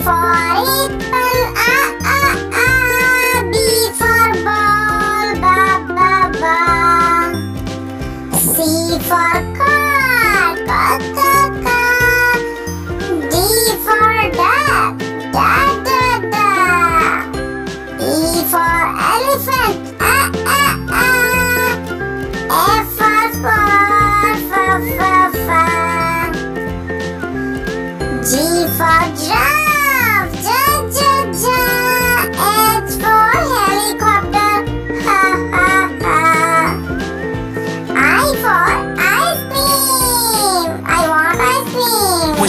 for apple. B for ball, ba ba ba. C for car. D for. E for elephant, for fa fa fa. G for giraffe,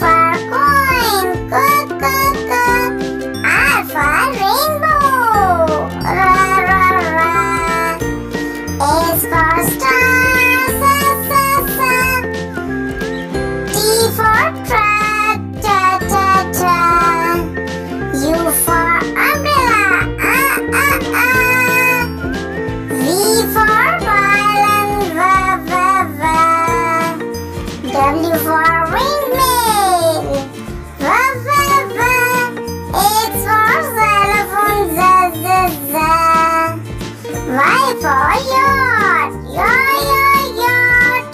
for coin, for rainbow, ra ra ra. S for star, for yacht, yacht, yacht, yacht.